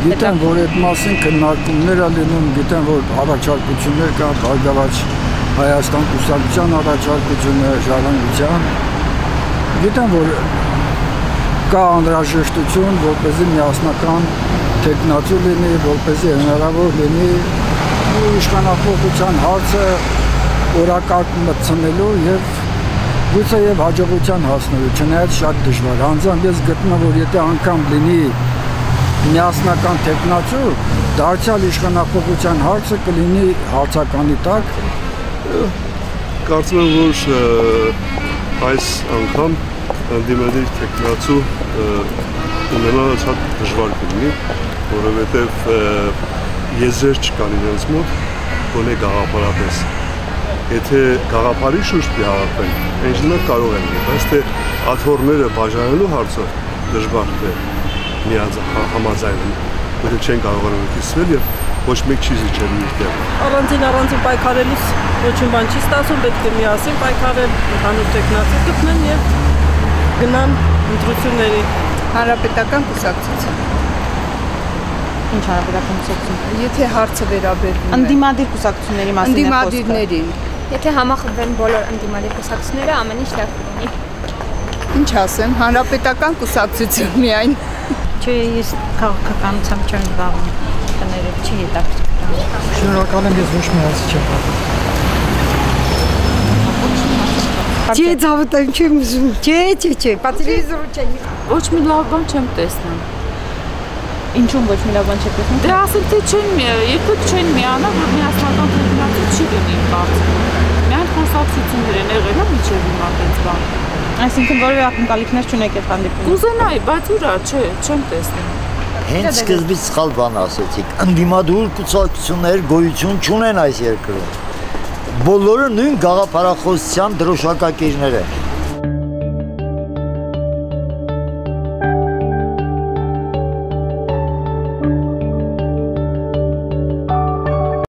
Գիտեմ, որ այդ մասին քննարկումներ ա լինում, գիտեմ, որ առաջարկություններ կա Բարգավաճ Հայաստան կուսակցության առաջարկությունը ժառանգության։ Գիտեմ, որ կա անհրաժեշտություն, որպեսզի միասնական տեխնացու լինի, որպեսզի հնարավոր լինի իշխանախոսության հարցը օրակարգ մտցնելու եւ գուցե եւ հաջողության հասնելու, չնայած շատ դժվար։ Անձամբ ես գտնում որ եթե անգամ լինի միասնական տեխնացու, դարձյալ իշխանախոսության հարցը կլինի հարցականի տակ։ Կարծում եմ, որ այս անգամ ընդդիմադիր տեխնացու ունենալը շատ դժվար կլինի, որովհետև եզրեր չկան իրենց մոտ, գոնե գաղափարապես։ Եթե գաղափարի շուրջ դիհավաքվեն, այնժամ կարող են, բայց թե աթոռները բաժանելու հարցով դժվար է միած համաձայնում, որը չեն կարողանում կիսվել եւ ոչ մեկ չի զիջել միտեղ։ Առանձին առանձին պայքարելուց ոչինչ բան չի ստացվում, պետք է միասին պայքարել, ընդհանուր տեխնացի գտնեն եւ գնան ընտրությունների հանրապետական կուսակցություն։ Ինչ հանրապետական կուսակցություն։ Եթե հարցը վերաբերվում է ընդդիմադիր կուսակցությունների մասին է խոսքը։ Ընդդիմադիրներին։ Եթե համախմբվեն բոլոր ընդդիմադիր կուսակցությունները, ամեն ինչ լավ կլինի։ Ինչ ասեմ, հանրապետական կուսակցություն միայն։ Չէ, ես քաղաքականությամբ չեմ զբաղվում։ Կներեք, չի հետաքրքրում։ Շնորհակալ եմ, ես ոչ մի հարց չեմ պատասխանում։ Չէ, ցավտեմ չեմ ուզում։ Չէ, չէ, չէ, պատելևիզորը չէ։ Ոչ մի լավ բան չեմ տեսնում։ Ինչու ոչ մի լավ բան չեք տեսնում։ Դե ասեմ թե չեն երբեք չեն միանա, որ միասնական քննարկում չի լինի կարծում։ Միայն խոսակցություններ են եղել, միջև հիմա այդպես բան։ Այսինքն որևէ ակնկալիքներ չունեք այդ հանդիպումից։ Կուզենայի, բայց ուրա, չէ, չեմ տեսնում։ Հենց սկզբից սխալ բան ասեցիք։ Ընդդիմադուր կուսակցություններ գոյություն չունեն այս երկրում։ Բոլորը նույն գաղափարախոսության դրոշակակիրներ են։